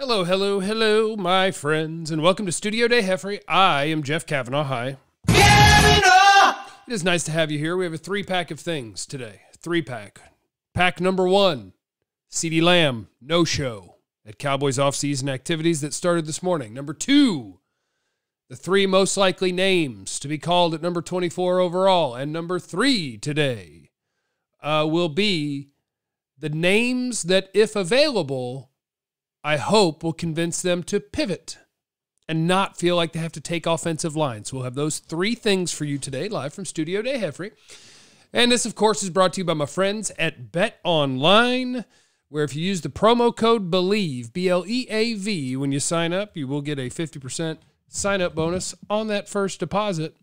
Hello, hello, hello, my friends, and welcome to Studio Day Heffrey. I am Jeff Cavanaugh. Hi. Cavanaugh! It is nice to have you here. We have a three pack of things today. Three pack. Pack number one CeeDee Lamb, no show at Cowboys offseason activities that started this morning. Number two, the three most likely names to be called at number 24 overall. And number three today uh, will be the names that, if available, I hope will convince them to pivot and not feel like they have to take offensive lines. We'll have those three things for you today, live from Studio Day Heffrey. And this, of course, is brought to you by my friends at Bet Online, where if you use the promo code BELIEVE, B L E A V, when you sign up, you will get a 50% sign up bonus on that first deposit.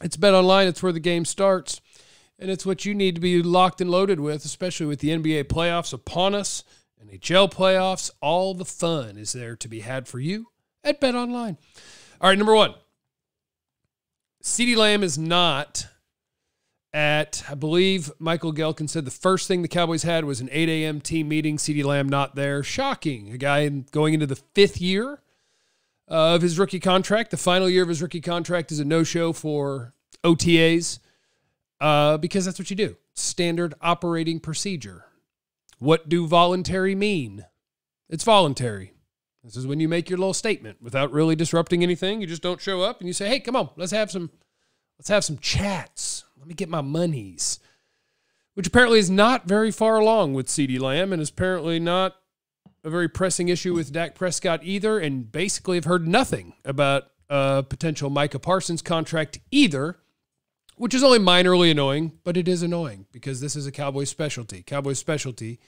It's Bet Online, it's where the game starts. And it's what you need to be locked and loaded with, especially with the NBA playoffs upon us, NHL playoffs. All the fun is there to be had for you at Bet Online. All right, number one CeeDee Lamb is not at, I believe Michael Gehlken said the first thing the Cowboys had was an 8 a.m. team meeting. CeeDee Lamb not there. Shocking. A guy going into the fifth year of his rookie contract. The final year of his rookie contract is a no show for OTAs uh, because that's what you do. Standard operating procedure. What do voluntary mean? It's voluntary. This is when you make your little statement without really disrupting anything. You just don't show up and you say, "Hey, come on, let's have some, let's have some chats. Let me get my monies." Which apparently is not very far along with CeeDee Lamb, and is apparently not a very pressing issue with Dak Prescott either. And basically, have heard nothing about a potential Micah Parsons contract either, which is only minorly annoying, but it is annoying because this is a Cowboys specialty. Cowboys specialty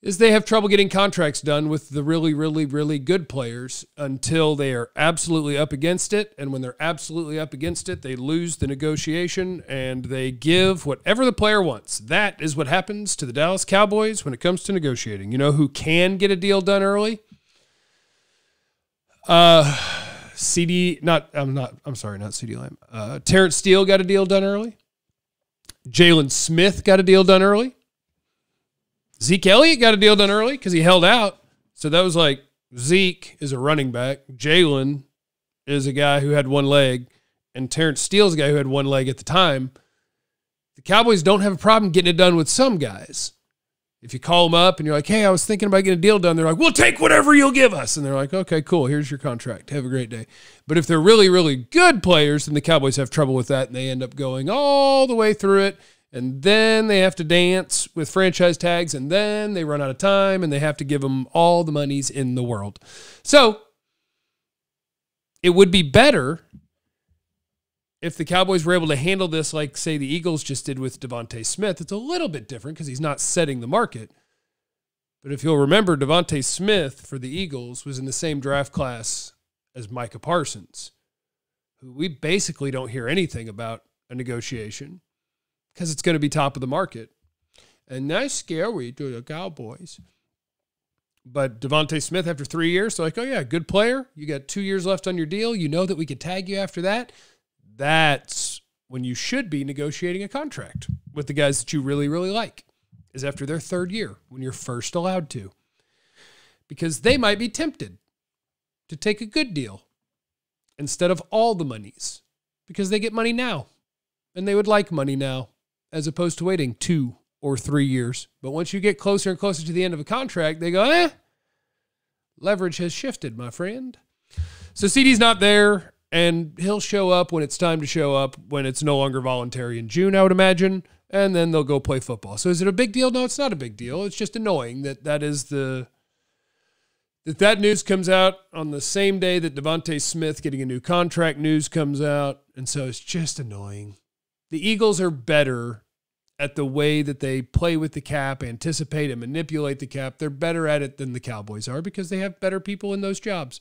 is they have trouble getting contracts done with the really, really, really good players until they are absolutely up against it. And when they're absolutely up against it, they lose the negotiation and they give whatever the player wants. That is what happens to the Dallas Cowboys when it comes to negotiating. You know who can get a deal done early? Uh, CeeDee, not, I'm not, I'm sorry, not CeeDee Lamb. Uh, Terence Steele got a deal done early. Jaylon Smith got a deal done early. Zeke Elliott got a deal done early because he held out. So that was like Zeke is a running back. Jaylon is a guy who had one leg, and Terence Steele's a guy who had one leg at the time. The Cowboys don't have a problem getting it done with some guys. If you call them up and you're like, hey, I was thinking about getting a deal done, they're like, we'll take whatever you'll give us. And they're like, okay, cool. Here's your contract. Have a great day. But if they're really, really good players, then the Cowboys have trouble with that and they end up going all the way through it and then they have to dance with franchise tags, and then they run out of time, and they have to give them all the monies in the world. So it would be better if the Cowboys were able to handle this like, say, the Eagles just did with DeVonta Smith. It's a little bit different because he's not setting the market. But if you'll remember, DeVonta Smith for the Eagles was in the same draft class as Micah Parsons, who we basically don't hear anything about a negotiation because it's going to be top of the market. And that's scary to the Cowboys. But DeVonta Smith, after three years, they're like, oh, yeah, good player. You got two years left on your deal. You know that we could tag you after that. That's when you should be negotiating a contract with the guys that you really, really like, is after their third year when you're first allowed to. Because they might be tempted to take a good deal instead of all the monies because they get money now and they would like money now as opposed to waiting two or three years. But once you get closer and closer to the end of a contract, they go, eh, leverage has shifted, my friend. So CeeDee's not there, and he'll show up when it's time to show up, when it's no longer voluntary in June, I would imagine, and then they'll go play football. So is it a big deal? No, it's not a big deal. It's just annoying that that is the that that news comes out on the same day that DeVonta Smith getting a new contract news comes out, and so it's just annoying the Eagles are better at the way that they play with the cap, anticipate and manipulate the cap. They're better at it than the Cowboys are because they have better people in those jobs.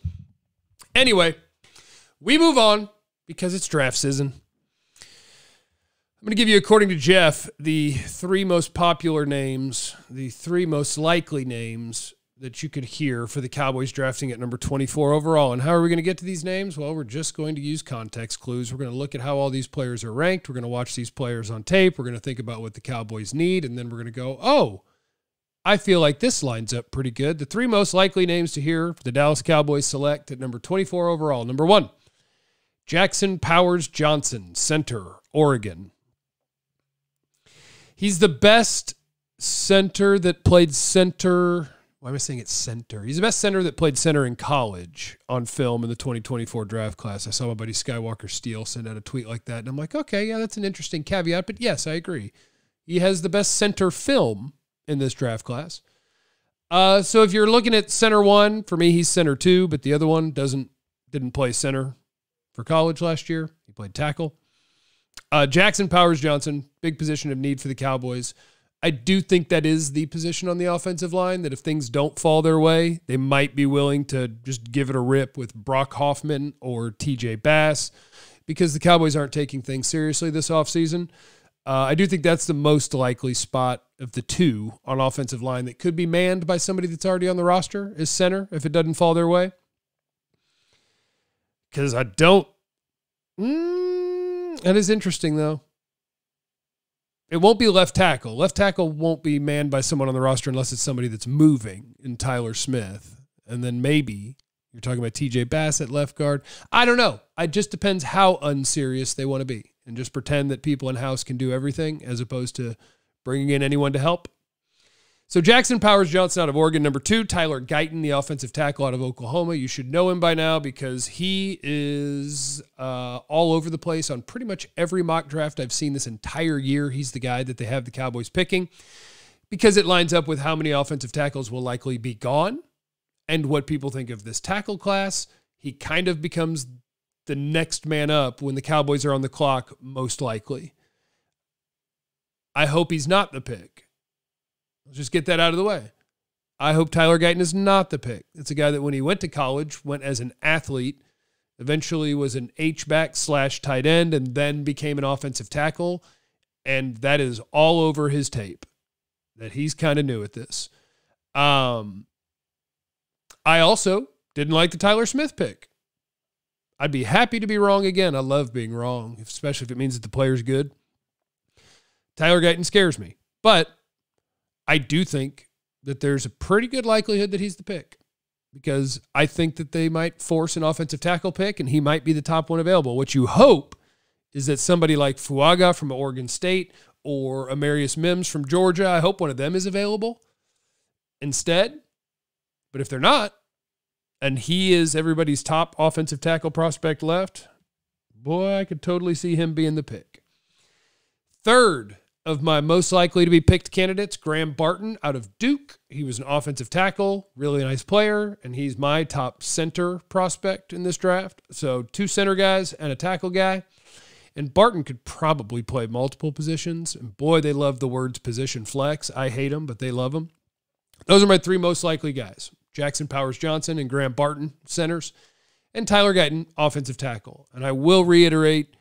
Anyway, we move on because it's draft season. I'm going to give you, according to Jeff, the three most popular names, the three most likely names that you could hear for the Cowboys drafting at number 24 overall. And how are we going to get to these names? Well, we're just going to use context clues. We're going to look at how all these players are ranked. We're going to watch these players on tape. We're going to think about what the Cowboys need. And then we're going to go, oh, I feel like this lines up pretty good. The three most likely names to hear for the Dallas Cowboys select at number 24 overall. Number one, Jackson Powers Johnson, center, Oregon. He's the best center that played center. Why am I saying it's center? He's the best center that played center in college on film in the 2024 draft class. I saw my buddy Skywalker Steele send out a tweet like that, and I'm like, okay, yeah, that's an interesting caveat, but yes, I agree. He has the best center film in this draft class. Uh, so if you're looking at center one, for me, he's center two, but the other one doesn't didn't play center for college last year. He played tackle. Uh, Jackson Powers Johnson, big position of need for the Cowboys. I do think that is the position on the offensive line that if things don't fall their way, they might be willing to just give it a rip with Brock Hoffman or TJ Bass because the Cowboys aren't taking things seriously this offseason. Uh, I do think that's the most likely spot of the two on offensive line that could be manned by somebody that's already on the roster is center if it doesn't fall their way. Because I don't. Mm, that is interesting, though. It won't be left tackle. Left tackle won't be manned by someone on the roster unless it's somebody that's moving in Tyler Smith. And then maybe you're talking about TJ Bass at left guard. I don't know. It just depends how unserious they want to be and just pretend that people in house can do everything as opposed to bringing in anyone to help. So Jackson Powers Johnson out of Oregon, number two. Tyler Guyton, the offensive tackle out of Oklahoma. You should know him by now because he is uh, all over the place on pretty much every mock draft I've seen this entire year. He's the guy that they have the Cowboys picking because it lines up with how many offensive tackles will likely be gone and what people think of this tackle class. He kind of becomes the next man up when the Cowboys are on the clock, most likely. I hope he's not the pick. Let's just get that out of the way. I hope Tyler Guyton is not the pick. It's a guy that when he went to college, went as an athlete, eventually was an H-back slash tight end, and then became an offensive tackle. And that is all over his tape that he's kind of new at this. Um, I also didn't like the Tyler Smith pick. I'd be happy to be wrong again. I love being wrong, especially if it means that the player's good. Tyler Guyton scares me, but I do think that there's a pretty good likelihood that he's the pick because I think that they might force an offensive tackle pick and he might be the top one available. What you hope is that somebody like Fuaga from Oregon State or Amarion Mims from Georgia, I hope one of them is available instead. But if they're not, and he is everybody's top offensive tackle prospect left, boy, I could totally see him being the pick. Third of my most likely to be picked candidates, Graham Barton out of Duke. He was an offensive tackle, really nice player, and he's my top center prospect in this draft. So, two center guys and a tackle guy. And Barton could probably play multiple positions. And boy, they love the words position flex. I hate them, but they love them. Those are my three most likely guys. Jackson Powers Johnson and Graham Barton, centers, and Tyler Guyton, offensive tackle. And I will reiterate,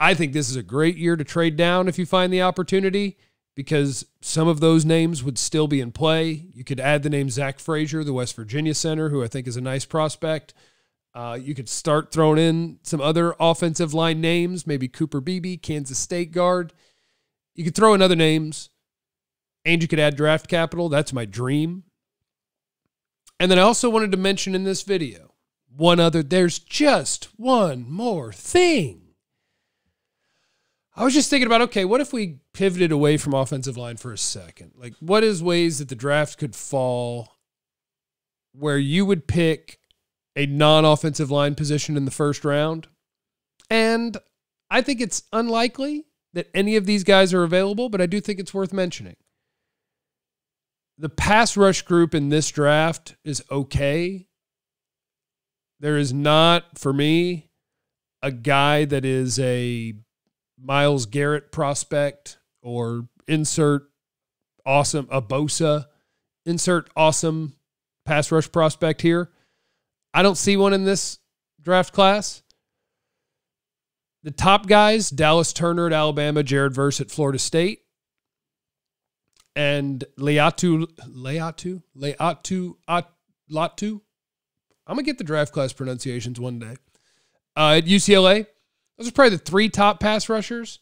I think this is a great year to trade down if you find the opportunity because some of those names would still be in play. You could add the name Zach Frazier, the West Virginia center, who I think is a nice prospect. Uh, you could start throwing in some other offensive line names, maybe Cooper Beebe, Kansas State guard. You could throw in other names, and you could add draft capital. That's my dream. And then I also wanted to mention in this video one other, there's just one more thing. I was just thinking about okay, what if we pivoted away from offensive line for a second? Like, what is ways that the draft could fall where you would pick a non offensive line position in the first round? And I think it's unlikely that any of these guys are available, but I do think it's worth mentioning the pass rush group in this draft is okay. There is not, for me, a guy that is a Myles Garrett prospect or insert awesome, a Bosa, insert awesome pass rush prospect here. I don't see one in this draft class. The top guys, Dallas Turner at Alabama, Jared Verse at Florida State and Leatu Leatu Leatu Latu. I'm gonna get the draft class pronunciations one day. Uh, at UCLA, those are probably the three top pass rushers.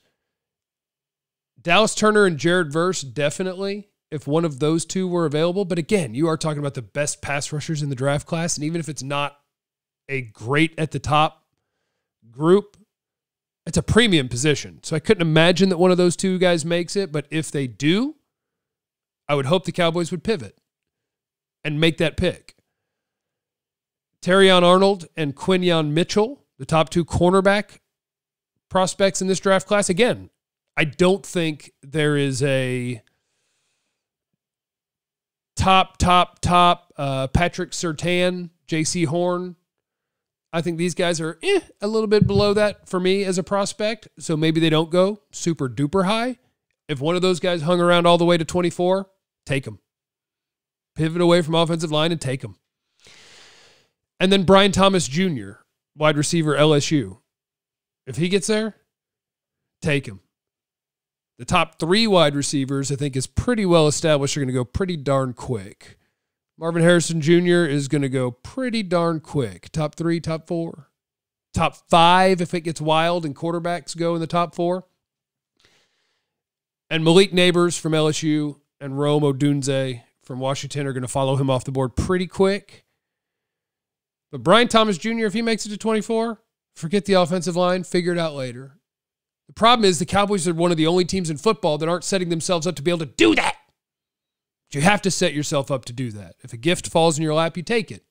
Dallas Turner and Jared Verse definitely if one of those two were available. But again, you are talking about the best pass rushers in the draft class. And even if it's not a great at the top group, it's a premium position. So I couldn't imagine that one of those two guys makes it. But if they do, I would hope the Cowboys would pivot and make that pick. Terrion Arnold and Quinyon Mitchell, the top two cornerback prospects in this draft class. Again, I don't think there is a top, top, top uh, Patrick Surtain, Jaycee Horn. I think these guys are eh, a little bit below that for me as a prospect. So maybe they don't go super duper high. If one of those guys hung around all the way to 24, take them. Pivot away from offensive line and take them. And then Brian Thomas Jr., wide receiver LSU. If he gets there, take him. The top three wide receivers, I think, is pretty well established. Are going to go pretty darn quick. Marvin Harrison Jr. is going to go pretty darn quick. Top three, top four, top five if it gets wild and quarterbacks go in the top four. And Malik Nabers from LSU and Rome Odunze from Washington are going to follow him off the board pretty quick. But Brian Thomas Jr., if he makes it to 24, forget the offensive line, figure it out later. The problem is the Cowboys are one of the only teams in football that aren't setting themselves up to be able to do that. You have to set yourself up to do that. If a gift falls in your lap, you take it.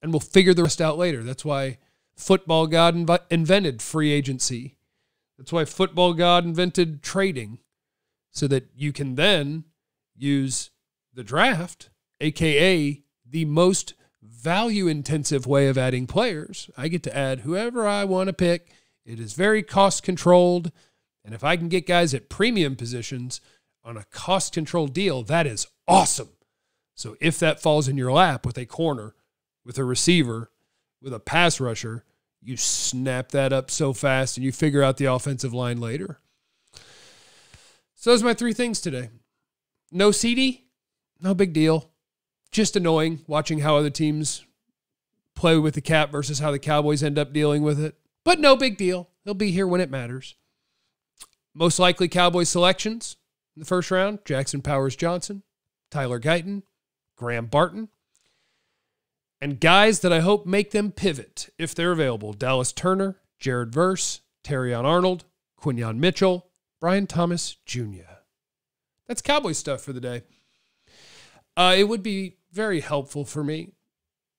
And we'll figure the rest out later. That's why football God inv- invented free agency. That's why football God invented trading so that you can then use the draft, aka the most value intensive way of adding players. I get to add whoever I want to pick it is very cost controlled. And if I can get guys at premium positions on a cost controlled deal, that is awesome. So if that falls in your lap with a corner, with a receiver, with a pass rusher, you snap that up so fast and you figure out the offensive line later. So those are my three things today. No CeeDee, no big deal. Just annoying watching how other teams play with the cap versus how the Cowboys end up dealing with it. But no big deal. He'll be here when it matters. Most likely Cowboys selections in the first round Jackson Powers Johnson, Tyler Guyton, Graham Barton. And guys that I hope make them pivot if they're available Dallas Turner, Jared Verse, Terrion Arnold, Quinyon Mitchell, Brian Thomas Jr. That's Cowboy stuff for the day. Uh, it would be very helpful for me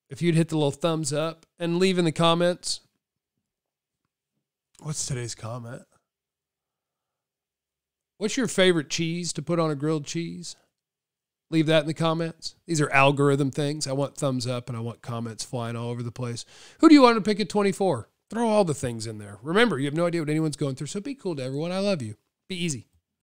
if you'd hit the little thumbs up and leave in the comments What's today's comment? What's your favorite cheese to put on a grilled cheese? Leave that in the comments. These are algorithm things. I want thumbs up and I want comments flying all over the place. Who do you want to pick at 24? Throw all the things in there. Remember, you have no idea what anyone's going through, so be cool to everyone. I love you. Be easy.